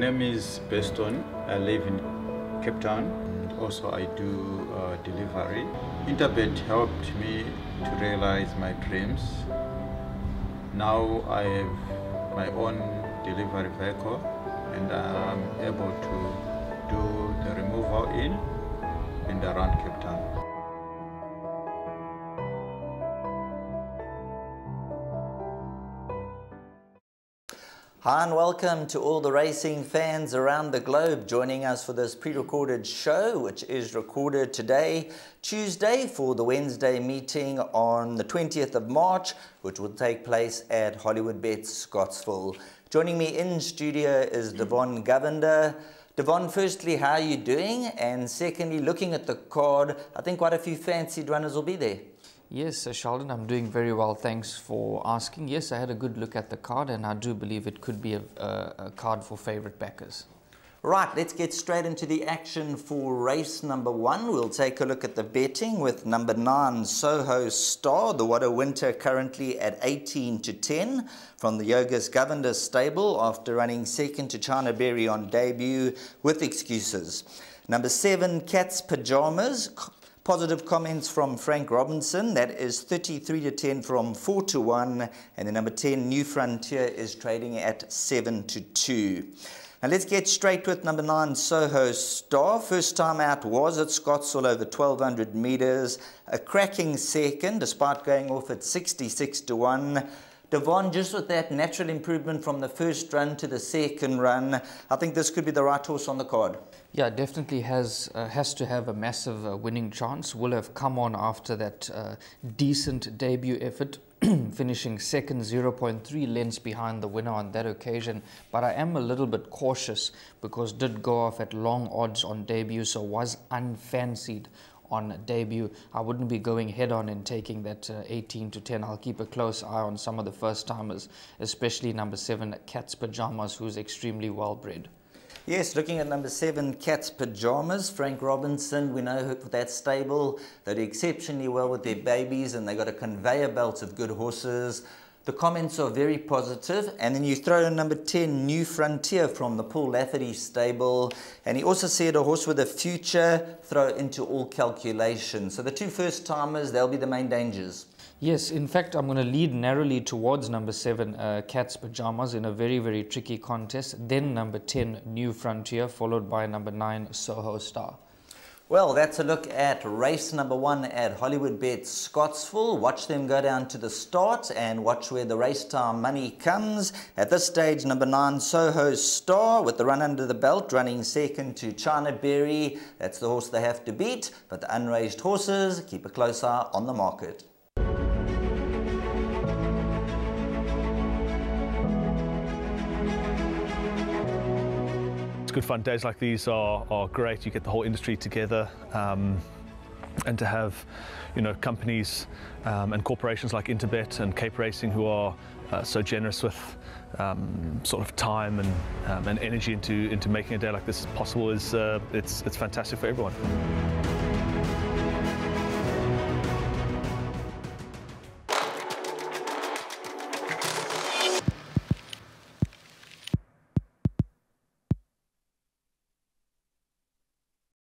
name is Beston. I live in Cape Town. Also, I do uh, delivery. Interbet helped me to realize my dreams. Now I have my own delivery vehicle and I'm able to do the removal in and around Cape Town. Hi and welcome to all the racing fans around the globe joining us for this pre-recorded show which is recorded today, Tuesday for the Wednesday meeting on the 20th of March which will take place at Hollywoodbets Scottsville. Joining me in studio is Devon Govender. Devon, firstly, how are you doing? And secondly, looking at the card, I think quite a few fancied runners will be there. Yes, Sheldon, I'm doing very well. Thanks for asking. Yes, I had a good look at the card, and I do believe it could be a, a, a card for favorite backers. Right, let's get straight into the action for race number one. We'll take a look at the betting with number nine, Soho Star, the Water Winter currently at 18 to 10 from the Yogas Govender stable after running second to China Berry on debut with excuses. Number seven, Cat's Pajamas, Positive comments from Frank Robinson. That is 33 to 10 from 4 to 1. And the number 10, New Frontier, is trading at 7 to 2. Now let's get straight with number 9, Soho Star. First time out was at Scottsville over 1,200 metres. A cracking second, despite going off at 66 to 1. Devon, just with that natural improvement from the first run to the second run, I think this could be the right horse on the card. Yeah, definitely has uh, has to have a massive uh, winning chance. Will have come on after that uh, decent debut effort, finishing second, 0.3 lengths behind the winner on that occasion. But I am a little bit cautious because did go off at long odds on debut, so was unfancied on debut. I wouldn't be going head on and taking that uh, 18 to 10. I'll keep a close eye on some of the first timers, especially number seven, Cat's Pajamas, who's extremely well bred. Yes, looking at number seven, Cat's Pajamas, Frank Robinson. We know that stable. They do exceptionally well with their babies and they got a conveyor belt of good horses. The comments are very positive. And then you throw in number 10, New Frontier from the Paul Lafferty stable. And he also said a horse with a future, throw into all calculations. So the two first timers, they'll be the main dangers. Yes, in fact, I'm going to lead narrowly towards number seven, uh, Cat's Pajamas, in a very, very tricky contest. Then number 10, New Frontier, followed by number nine, Soho Star. Well, that's a look at race number one at Hollywood Bet Scottsville. Watch them go down to the start and watch where the race time money comes. At this stage, number nine, Soho Star, with the run under the belt, running second to China Berry. That's the horse they have to beat. But the unraced horses, keep a close eye on the market. It's good fun. Days like these are, are great. You get the whole industry together. Um, and to have, you know, companies um, and corporations like Interbet and Cape Racing who are uh, so generous with um, sort of time and, um, and energy into into making a day like this possible is uh, it's it's fantastic for everyone.